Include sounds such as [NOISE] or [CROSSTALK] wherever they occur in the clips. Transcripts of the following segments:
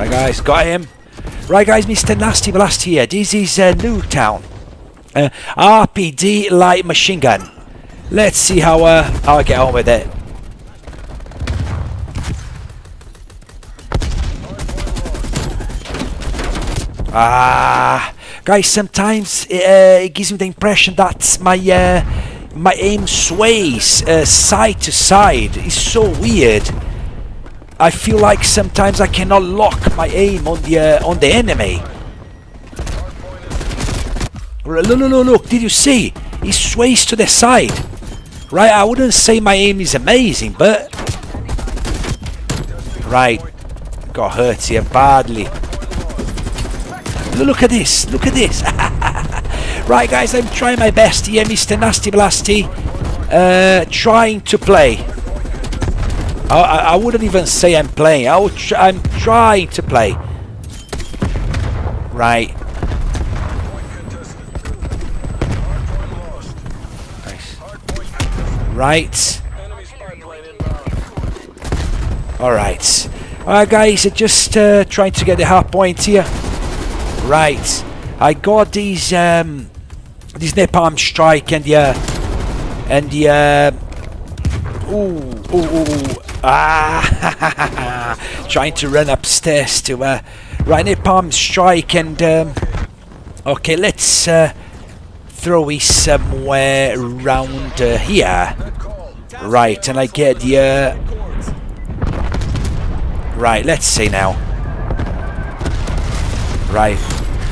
Right, guys, got him. Right, guys, Mr. Nasty Blast here. This is uh, Nuketown. Uh, RPD light machine gun. Let's see how uh, how I get on with it. Ah, guys, sometimes it, uh, it gives me the impression that my uh, my aim sways uh, side to side. It's so weird. I feel like sometimes I cannot lock my aim on the uh, on the enemy. Look, look, look, did you see? He sways to the side. Right, I wouldn't say my aim is amazing, but... Right, got hurt here badly. Look at this, look at this. [LAUGHS] right, guys, I'm trying my best here, Mr. Nasty Blasty. Uh, trying to play. I, I, wouldn't even say I'm playing. I tr I'm trying to play. Right. Nice. Right. Alright. Alright guys, just uh, trying to get the hard point here. Right. I got these um this napalm strike and the uh, and the uh, ooh ooh ooh ah [LAUGHS] trying to run upstairs to uh right napalm strike and um okay let's uh throw it somewhere around uh, here. Right, and I get the... Uh, right, let's see now. Right,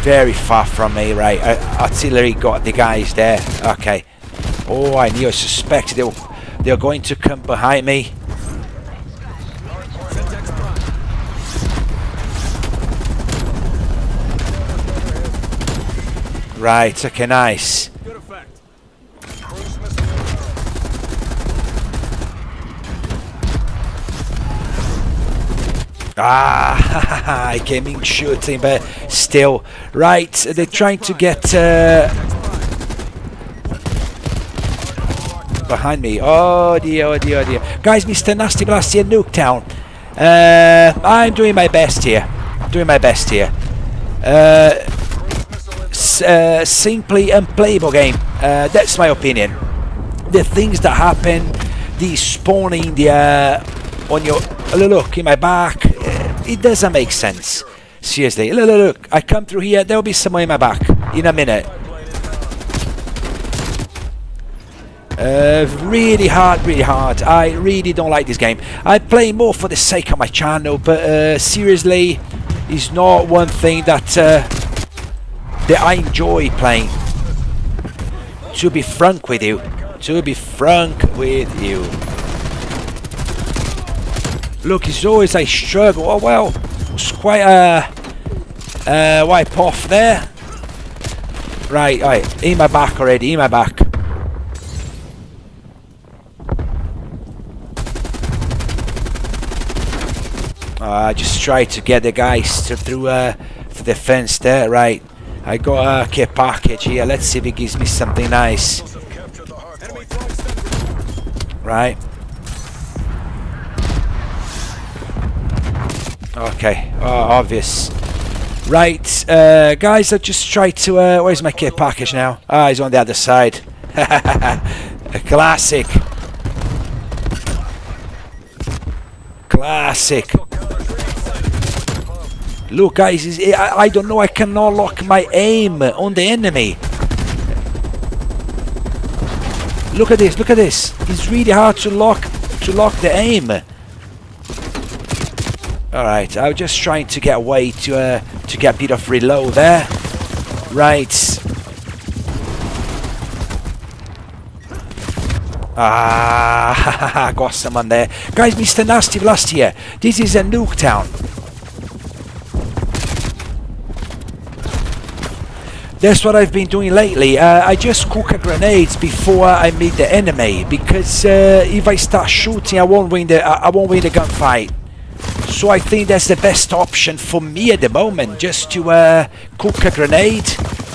very far from me, right. Uh, artillery got the guys there. Okay. Oh, I knew, I suspected they were, they were going to come behind me. Right, okay, nice. Ah, [LAUGHS] I came in shooting, but still. Right, they're trying to get uh, behind me. Oh dear, oh dear, oh dear. Guys, Mr. Nasty Blast here, Nuketown. Uh, I'm doing my best here. Doing my best here. Uh, uh, simply unplayable game. Uh, that's my opinion. The things that happen, the spawning the uh, on your look in my back, uh, it doesn't make sense. Seriously, look, look, I come through here, there'll be someone in my back in a minute. Uh, really hard, really hard. I really don't like this game. I play more for the sake of my channel, but uh, seriously, it's not one thing that uh, that I enjoy playing. To be frank with you, to be frank with you. Look, it's always a struggle. Oh well, it's quite a uh, wipe off there. Right, right, in my back already, in my back. I uh, just try to get the guys to, through uh, to the fence there, right. I got a care package here. Let's see if it gives me something nice. Right. Okay. Oh, obvious. Right, uh, guys, I just tried to... Uh, where's my care package now? Ah, he's on the other side. [LAUGHS] a classic. Classic. Look, guys, I, I don't know. I cannot lock my aim on the enemy. Look at this. Look at this. It's really hard to lock to lock the aim. All right, I was just trying to get away to uh, to get a bit of reload there. Right. Ah, [LAUGHS] got someone there. Guys, Mr. Nasty Blasty here. This is a Nuketown. That's what I've been doing lately. Uh, I just cook a grenades before I meet the enemy because uh, if I start shooting, I won't win the I won't win the gunfight. So I think that's the best option for me at the moment, just to uh, cook a grenade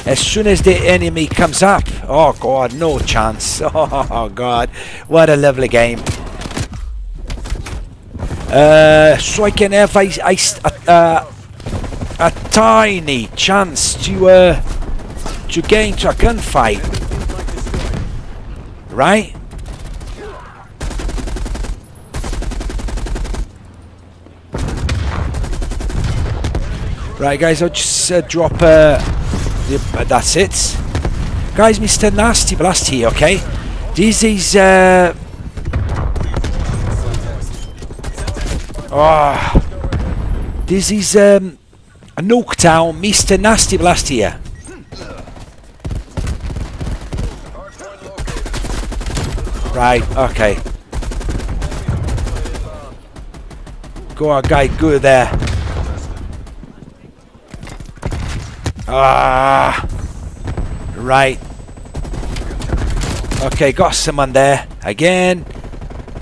as soon as the enemy comes up. Oh god, no chance. [LAUGHS] Oh god, what a lovely game. Uh, so I can have I, I, uh, a tiny chance to uh, to get into a gunfight, right? Right, guys, I'll just uh, drop. Uh, the, uh, that's it, guys. Mr. Nasty Blast here. Okay, this is. Uh, oh, this is um, a Nuketown, Mr. Nasty Blast here. Right, okay. Go on, guy, good there. Ah, right. Okay, got someone there again.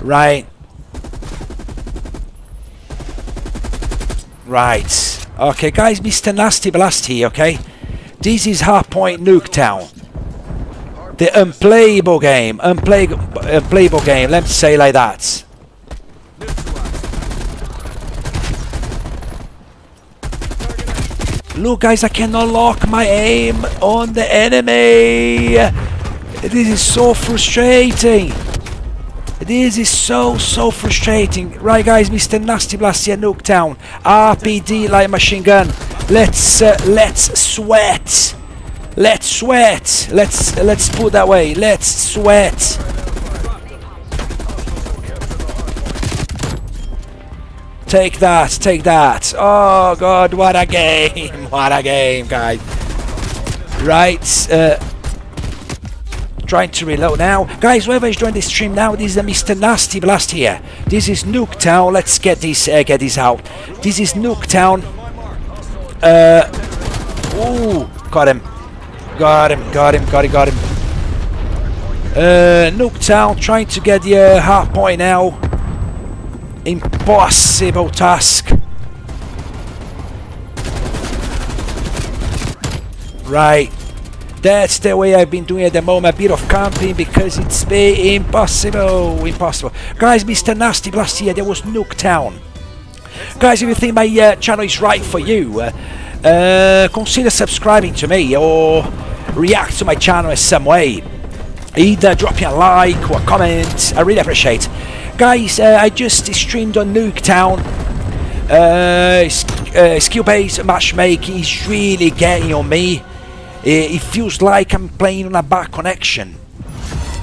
Right. Right. Okay, guys, Mr. Nasty Blast here, okay? This is Hardpoint Nuketown. The unplayable game. Unplay playable game, let's say like that. Look guys, I cannot lock my aim on the enemy. This is so frustrating. This is so, so frustrating. Right guys, Mr. Nasty Blast here, Nuketown. RPD light machine gun. Let's, uh, let's sweat. Let's sweat. Let's, let's put that way. Let's sweat. Take that, take that. Oh god, what a game. [LAUGHS] What a game, guys. Right, uh, trying to reload now. Guys, whoever is joining the stream now, this is the Mr. Nasty Blast here. This is Nuketown. Let's get this, uh, get this out. This is Nuketown. Uh, ooh, got him. Got him, got him, got him, got him. Uh, Nuketown trying to get the uh, hard point now. Impossible task. Right. That's the way I've been doing at the moment. A bit of camping because it's impossible. Impossible. Guys, Mr. Nasty Blast here. There was Nuketown. Guys, if you think my uh, channel is right for you, uh, uh, consider subscribing to me or react to my channel in some way. Either drop me a like or a comment. I really appreciate Guys, uh, I just streamed on Nuketown. Uh, uh, skill-based matchmaking is really getting on me. It, feels like I'm playing on a bad connection.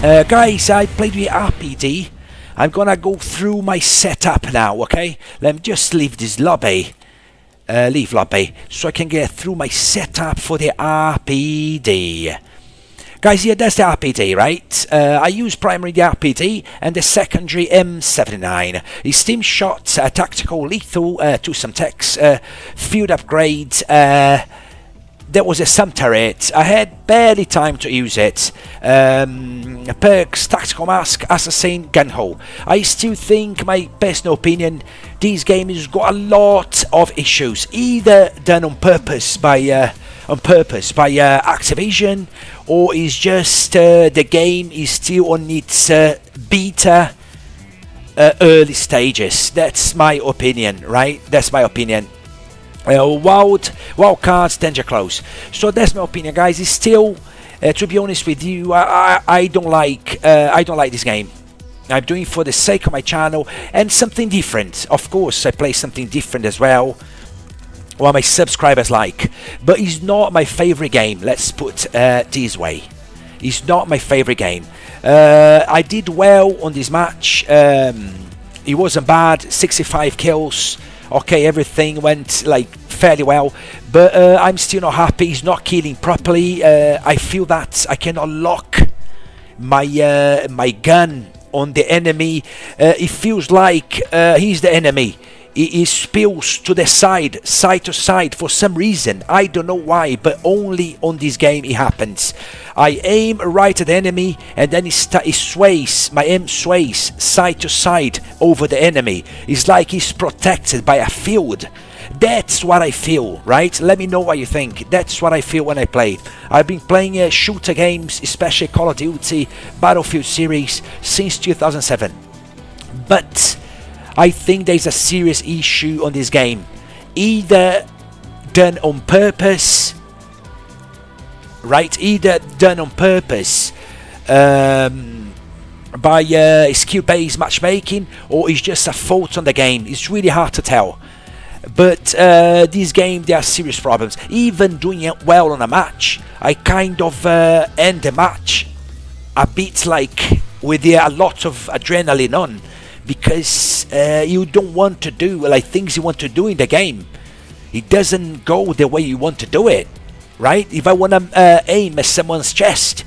Uh, guys, I played with RPD. I'm gonna go through my setup now, okay? Let me just leave this lobby. Uh, leave lobby. So I can get through my setup for the RPD. Guys, yeah, that's the RPD, right? Uh, I use primary the RPD and the secondary M79. It's team shot, uh, tactical, lethal, uh, to Semtex, uh, field upgrade, uh, there was a SAM Turret. I had barely time to use it. Um, perks, tactical mask, assassin, Gung-Ho. I still think, my personal opinion, these games got a lot of issues, either done on purpose by uh, on purpose by uh, Activision, or is just uh, the game is still on its uh, beta uh, early stages. That's my opinion, right? That's my opinion. Uh, wild, wild cards, danger close. So that's my opinion, guys. It's still, to be honest with you, I, I, I don't like, I don't like this game. I'm doing for the sake of my channel and something different. Of course, I play something different as well what my subscribers like. But it's not my favorite game, let's put uh, this way. It's not my favorite game. Uh, I did well on this match. Um, it wasn't bad, 65 kills. Okay, everything went like fairly well, but uh, I'm still not happy. He's not killing properly. Uh, I feel that I cannot lock my uh, my gun on the enemy. Uh, it feels like uh, he's the enemy it spills to the side, side to side for some reason. I don't know why, but only on this game it happens. I aim right at the enemy and then it, it sways, my aim sways side to side over the enemy. It's like he's protected by a field. That's what I feel, right? Let me know what you think. That's what I feel when I play. I've been playing uh, shooter games, especially Call of Duty, Battlefield series, since 2007. But I think there's a serious issue on this game. Either done on purpose, right? Either done on purpose um, by uh, skill-based matchmaking, or it's just a fault on the game. It's really hard to tell. But uh, this game, there are serious problems. Even doing it well on a match, I kind of uh, end the match a bit like with a lot of adrenaline on because uh, you don't want to do like things you want to do in the game. It doesn't go the way you want to do it, right? If I want to uh, aim at someone's chest,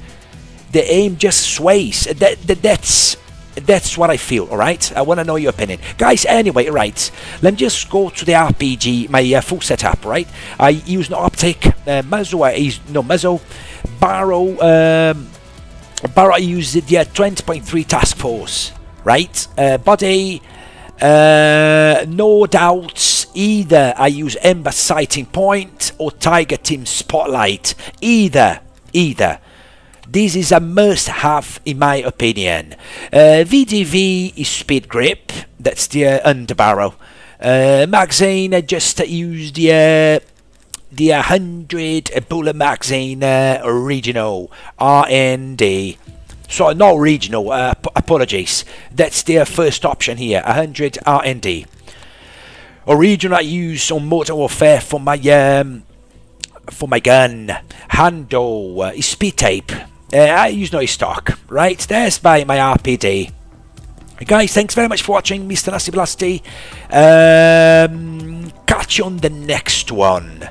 the aim just sways. That, that that's that's what I feel, alright? I want to know your opinion. Guys, anyway, right, let me just go to the RPD, my uh, full setup, right? I use no optic, uh, muzzle, I use no muzzle, barrel, um, barrel I use the uh, 20.3 task force, right? Uh, body, uh, no doubts, either I use Ember Sighting Point or Tiger Team Spotlight, either, either. This is a must-have in my opinion. Uh, VDV is Speed Grip, that's the uh, underbarrel. Uh, magazine, I just used the uh, the 100 bullet magazine uh, original RND. So not regional, uh, apologies. That's the first option here, 100 RND. Original I use on Modern Warfare for my um, for my gun. Handle uh, speed tape. Uh, I use no stock. Right, there's my, my RPD. Guys, thanks very much for watching, Mr. Nasty Blasty. Um, catch you on the next one.